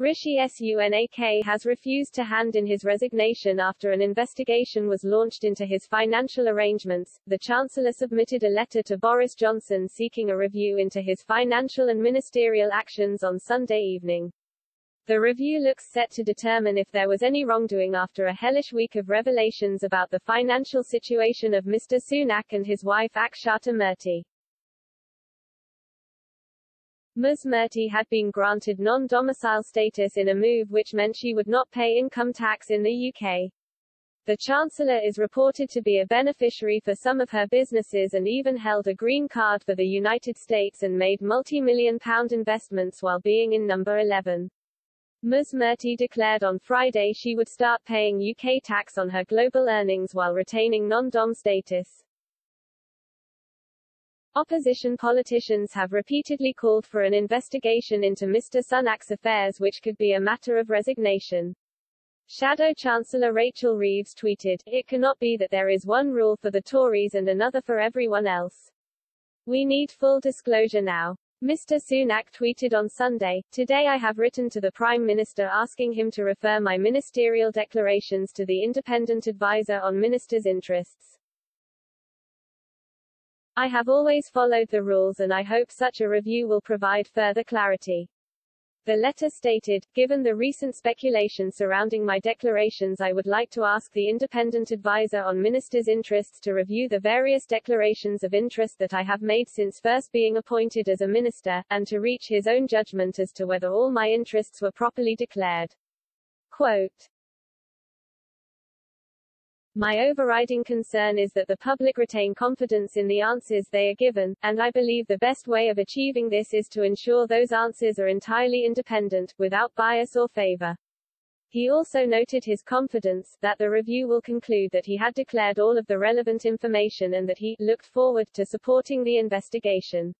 Rishi Sunak has refused to hand in his resignation after an investigation was launched into his financial arrangements. The Chancellor submitted a letter to Boris Johnson seeking a review into his financial and ministerial actions on Sunday evening. The review looks set to determine if there was any wrongdoing after a hellish week of revelations about the financial situation of Mr. Sunak and his wife Akshata Murty. Ms. Murty had been granted non-domicile status in a move which meant she would not pay income tax in the UK. The Chancellor is reported to be a beneficiary for some of her businesses and even held a green card for the United States and made multi-million pound investments while being in number 11. Ms. Murty declared on Friday she would start paying UK tax on her global earnings while retaining non-dom status. Opposition politicians have repeatedly called for an investigation into Mr. Sunak's affairs which could be a matter of resignation. Shadow Chancellor Rachel Reeves tweeted, It cannot be that there is one rule for the Tories and another for everyone else. We need full disclosure now. Mr. Sunak tweeted on Sunday, Today I have written to the Prime Minister asking him to refer my ministerial declarations to the Independent Advisor on Ministers' Interests. I have always followed the rules and I hope such a review will provide further clarity. The letter stated, given the recent speculation surrounding my declarations I would like to ask the independent advisor on ministers' interests to review the various declarations of interest that I have made since first being appointed as a minister, and to reach his own judgment as to whether all my interests were properly declared. Quote, my overriding concern is that the public retain confidence in the answers they are given, and I believe the best way of achieving this is to ensure those answers are entirely independent, without bias or favor. He also noted his confidence that the review will conclude that he had declared all of the relevant information and that he looked forward to supporting the investigation.